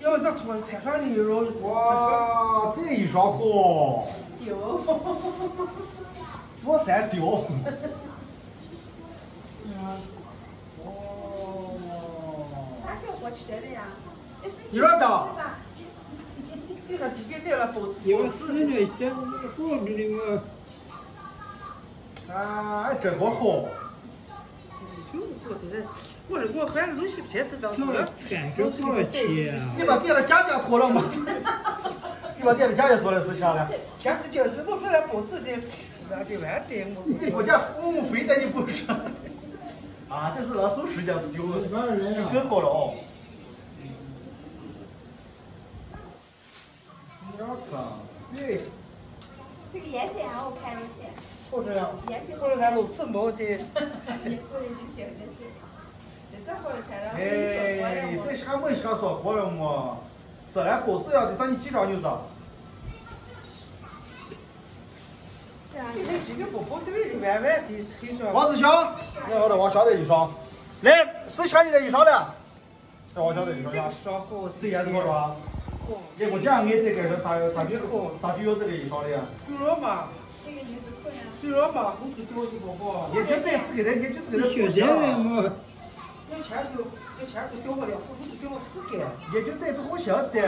要不这拖菜上的肉，哇，这一双货，丢，左三丢。哦，哪小伙吃的呀？有点大。这个几个在了包子，你们四十年前活着的嘛？啊，这个好。就是做的，我这我反正东西平时当做了，都多少钱？你把店的价钱拖了吗？你把店的价钱拖了是啥了？前头就是都说来包子的，那得玩的我。你国家服务费的你不说。啊，这是那收拾件是丢了，更好了哦。你要看，对。这个颜色还好看一些。好这样，或者俺露齿毛的。哎，这还没想说活了么？是俺包子样的，让你几张就是。今天这个不不对，弯弯的腿上。王志强，你好的，王小的一双。来，谁抢你的衣裳了？这王小的衣裳呀。上好，谁颜色好是你给我讲，俺这个是啥啥就好，啥就要这个衣裳的呀？对了嘛？这个就是可能。有了嘛？工资多就不好。也就这这个的，你就这个的。缺钱了嘛？有钱就有钱就掉过了，后头就掉死干。也就这次好晓得。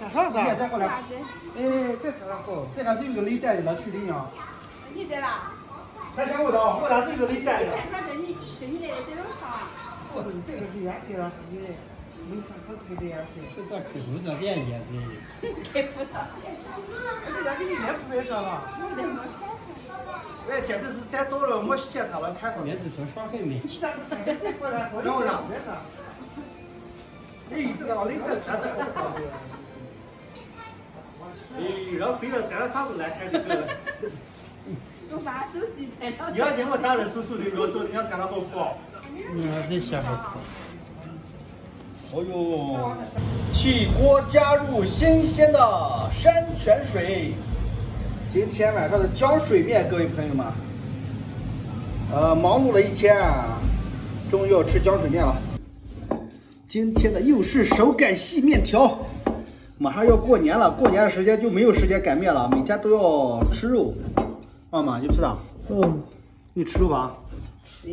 啥啥子？再过来。哎，这啥好？这还是有个内胆的，那去领呀。你在哪？咱先我到，我那是有个内胆的。看这你是你的这种长。哦，这个是颜色，你的。没看他。这个颜色。这咋看不上眼睛的？看不上。人家给你脸不白上了。哎，天，这是咱到了，没检查了，看过。面子上耍很没。你咋不看？这过来，让我让。哎，这个老李子穿的好看。哎，让飞了穿了啥子难看的个？都把手机拍到。你要见我打人叔叔的，我说你要穿的好酷。你看这下好哦呦，起锅加入新鲜的山泉水。今天晚上的浆水面，各位朋友们，呃，忙碌了一天，终于要吃浆水面了。今天的又是手擀细面条，马上要过年了，过年的时间就没有时间擀面了，每天都要吃肉。妈妈，你吃啥？嗯，你吃肉吧？吃。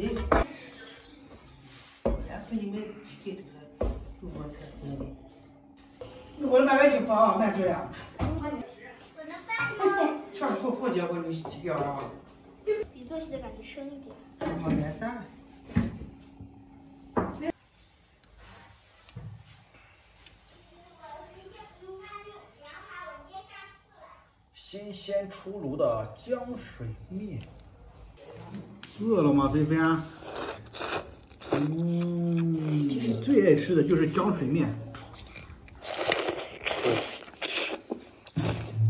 先给你买几个这个肉包菜，一会儿慢慢就放，慢点。全是好房间，我你几个啊？比做戏的感觉深一点。没面噻。新鲜出炉的浆水面。饿了吗，菲菲？嗯，最爱吃的就是浆水面。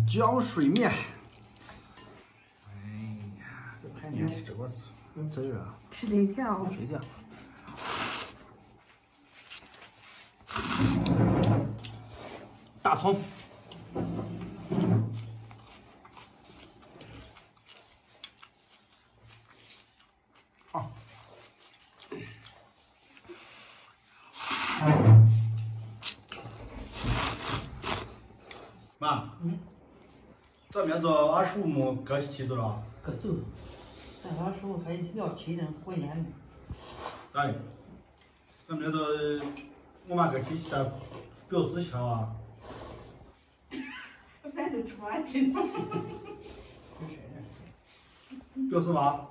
浆水面。哎呀，这看见这个这个！吃雷酱。水酱。大葱。妈。嗯。这面子二十五亩割起走了。割走。咱二十五还聊天呢，过年呢。哎，这面子我妈割起在表示强啊。反正穿去了。表示吧。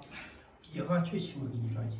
一会儿去去我给你转去。